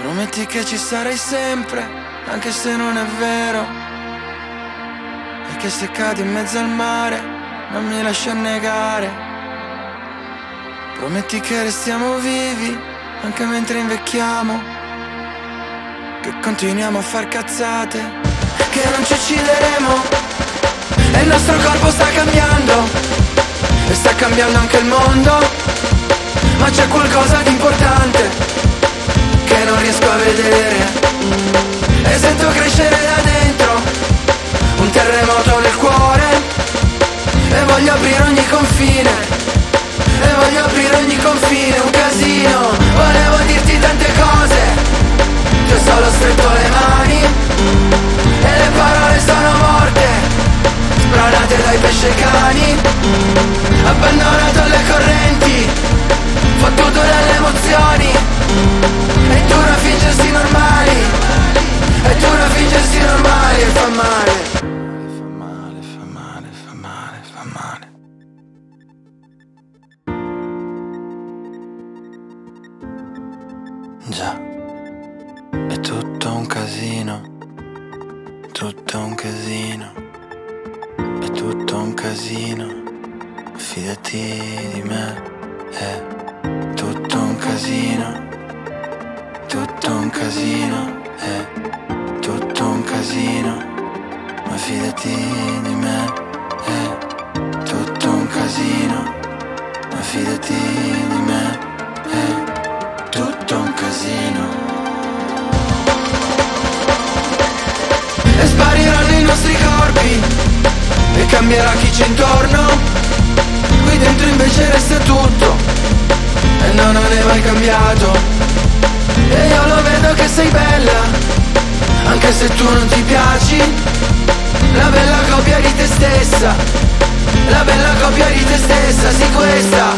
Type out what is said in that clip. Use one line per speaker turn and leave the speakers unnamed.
Prometti che ci sarai sempre, anche se non è vero. E che se cadi in mezzo al mare, non mi lasci annegare. Prometti che restiamo vivi, anche mentre invecchiamo. Che continuiamo a far cazzate, che non ci uccideremo. E il nostro corpo sta cambiando, e sta cambiando anche il mondo. Ma c'è qualcosa di importante che non riesco a vedere. E sento crescere da dentro Un terremoto nel cuore E voglio aprire ogni confine Già. È tutto un casino. Tutto un casino. È tutto un casino. Fidati di me. È tutto un casino. Tutto un casino, è tutto un casino, ma fidati di me, è tutto un casino, ma fidati di me, casino. E spariranno i nostri corpi, e cambierà chi c'è intorno, qui dentro invece resta tutto, e non è mai cambiato. E io lo vedo che sei bella Anche se tu non ti piaci La bella copia di te stessa La bella copia di te stessa Sì questa